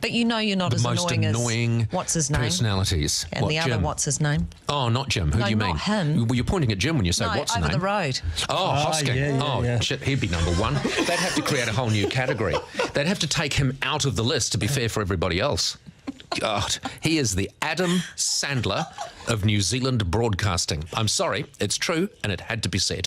But you know you're not the as most annoying, annoying as what's his name personalities. and What, the other what's his name? Oh, not Jim. Who No, do you not mean? him. Well, you're pointing at Jim when you say no, what's his name. the road. Oh, ah, Hosking. yeah, yeah, oh, yeah. shit, he'd be number one. They'd have to create a whole new category. They'd have to take him out of the list to be fair for everybody else. God, he is the Adam Sandler of New Zealand broadcasting. I'm sorry, it's true, and it had to be said.